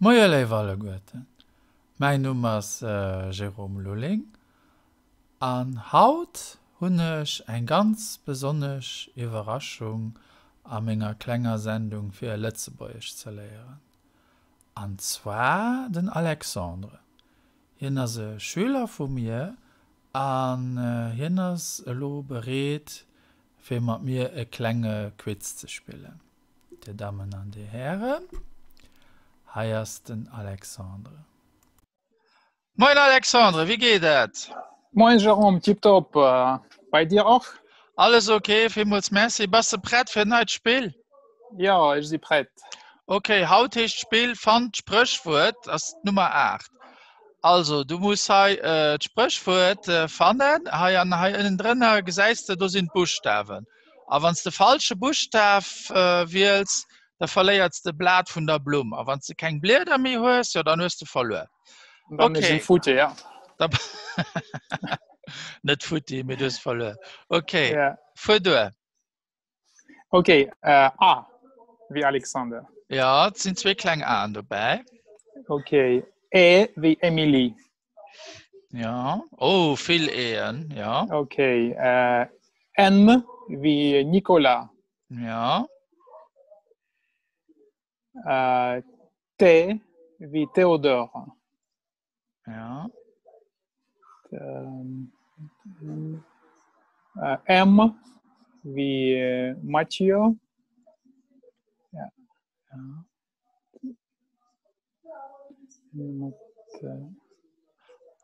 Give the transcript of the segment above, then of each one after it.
Moierlei alle Goeten. Mein Nummers äh, Jerome Lulling. An Haut hunnech eng ganz besonnech Iwerraschung a enger klenger Sendung fir Letzebäech ze léieren. Anzwa den Alexandre. Hinner se Schüler vu mir an äh, hinnners lo bereet fir mat mir e klenge Quiz ze spillen. De Damen an de Herren. Heiersten Alexandre. Moin Alexandre, wie geht dat? Moin Jerome, tipptopp. Äh, bei dir auch? Alles okay, vielmals merci. Bist du bereit für ein Spiel? Ja, ich bin bereit. Okay, heute ist Spiel von Sprichwort, das ist Nummer 8. Also, du musst hier äh, Sprichwort äh, finden. Hier an innen drin äh, gesagt, da sind Buchstaben. Aber wenn du den falschen Buchstaben äh, wählst, dann verlierst du das Blatt von der Blume. Aber wenn du kein Blätter mehr hast, ja, dann hast du verloren. Dann ist Okay. ein Foto, ja. Da- Nicht Futti, mit das verloren. Okay, ja. für du. Okay, äh, A, wie Alexander. Ja, es sind zwei kleine A dabei. Okay, E wie Emily. Ja. Oh, viel Ehen. Ja. Okay, äh, N wie Nicola. Ja. äh, T wie Theodor. Ja. Äh, M wie äh, Matthieu. Ja. ja. Mit, äh,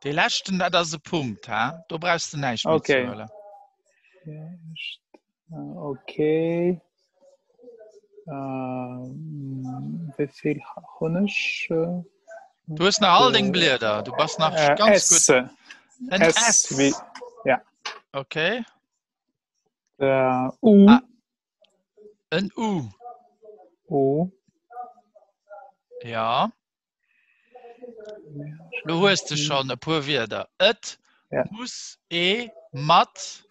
Die lachten dat as se Punkt ha? Du brauchst du neich okay. okay. Wie viel Honig? Äh, Du hast noch all den Blätter. Du bist noch äh, ganz S. gut. Ein S, S. wie Okay. äh, U. Ah. Ein U. U. Ja. Du hast es schon ein paar Wörter. Et, Ja. muss, e, mat.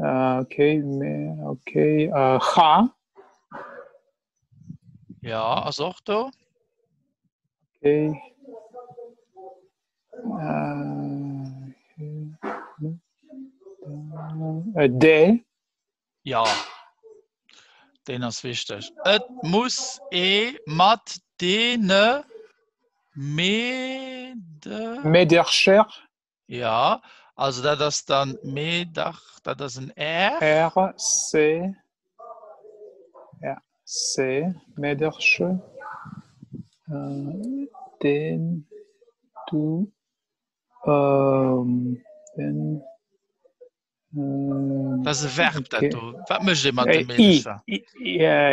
Äh, okay, okay. Äh, H. Ja, also da. Okay. Äh, D. Ja. Den ist wichtig. Et muss, e, mat, dene, mede. Mederscher. Ja, Also da das dann Medach, da das ein R? R C R C Medersche äh, den du ähm, den Das Verb dat mech immer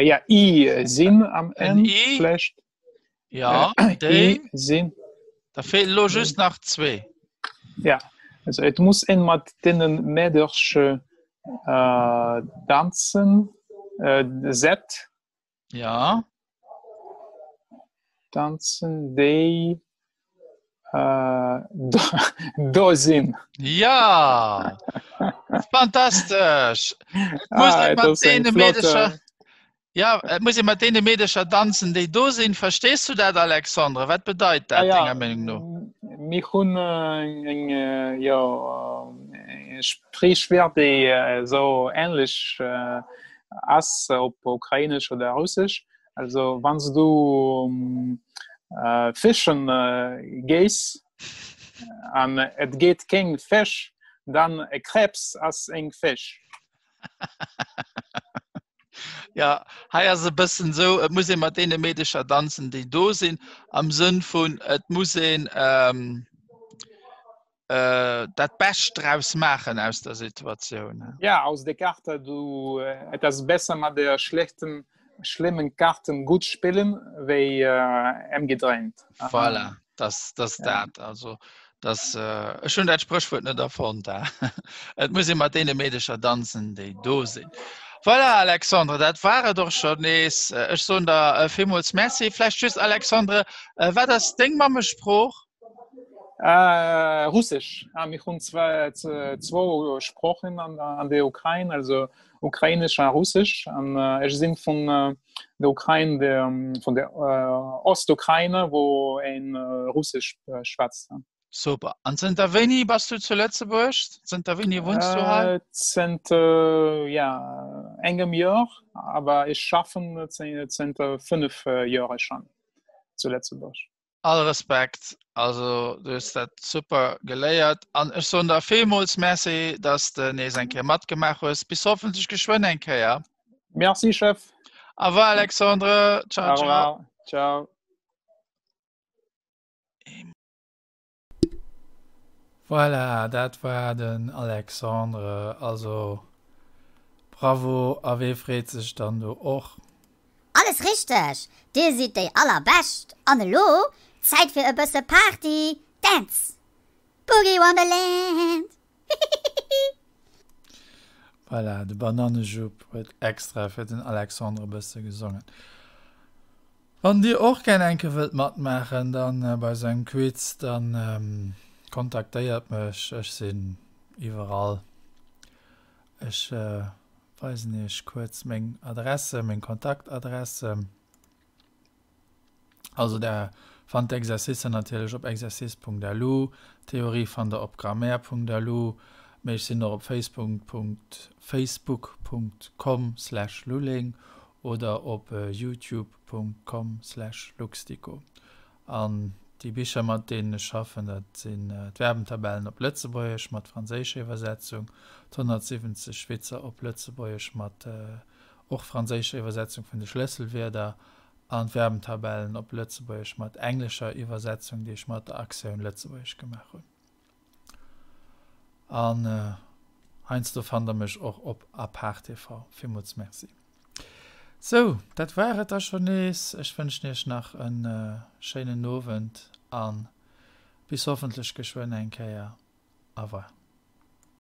Ja i sinn am enlecht Ja sinn. Da fehlt lo just nach zwee. Ja. Also es muss en mat denen Mädersche äh, tanzen äh, set Ja, tanzen déi äh, do, do sinn. ja, fantastisch. Ah, den flotter- medischer, ja, äh, muss ich mal den medischer tanzen, die da sind. Verstehst du das, Alexandre? Was bedeutet das, Ah, ja. Hunn äh, äh, ja, äh, Sprichwert déi äh, so ähnlich äh, ass op ukrainisch oder russisch. Also wanns du ähm, äh, fischen äh, gees an et geht keng fisch, dann e krebs ass eng fisch. ja haier se bisssen so et muss mat dee medischer Danzen die do sinn am sinn vun et muss ähm, äh, dat bestdraus machen aus der Situation. Ne? Ja aus der Karte du äh, etwas besser mat der schlechten schlimmen Karten gut spielen wéi äh, em gedrängt. Voilà, das, das ja. dat also das äh, schon dat Sprchwur net davon da. Et muss immer dee medischer Danzen déi do sinn. Ja. Voilà, Alexandre, das war doch schon es. Äh, ich da äh, vielmals merci. Vielleicht tschüss, Alexandre. Äh, war das Ding, Mama Spruch? Äh, Russisch ja, mich hun zwei, zwei, Sprachen an, an der Ukraine also ukrainisch an russisch an äh, sind von äh, der Ukraine der, von der äh, Ostukraine wo ein äh, russisch äh, schwarz super. An sind da wenig was du zuletzt burcht sind da wenig wunst du äh, sind äh, ja engem Jahr aber ich schaffen sind, sind äh, fünf Jahre schon zuletzt durch all respekt. Also du ist dat super geléiert an so der Femos Messi dass de ne enke mat gemacht ist. Bis hoffentlich geschwen enke ja? Merci chef. Aber Alexandre ciao, ciao. ciao. Voilà, dat war den Alexandre also Bravo aéréet sech dann du och. Alles richteg, Di si déi allerbächt an Loo Zäit fir e bësse Party Dz Boogie Wonderland voilà, de Bananejoup huet extra fir den Alexandre bësse gesungen. Wann Dir och gen enke wët mat machen dann äh, bei se Quiz dann. Ähm, kontaktéiert mech ech sinn iwwerall Ech äh, weiß nicht kurz még Adresse még Kontaktadresse. Also der fand Exerisse natürlich op exercis.lu Theorie van der opgrammaire.lu méch sinn op facebook.facebook.com/luling oder op uh, youtube.com/luxtico an die Bücher mat denen schaffen dat sinn äh, Werbentabellen op Plötzebäuech mat franzésche Übersetzung 170 Schweizer op Plötzebäuech mat och äh, franzésche Übersetzung vun de Schlüsselwerder an Werbentabellen op Plötzebäuech mat englischer Übersetzung die ich mat der Achse und Lettzebeich gemacht hun. An äh, einst du fand er michch och op Apart TV. Vimuts Merci. So, dat wäret da schon nees. Ech wënsch nech nach en äh, Schene Nowend an bis hoffentlich geschwen engkeier awer.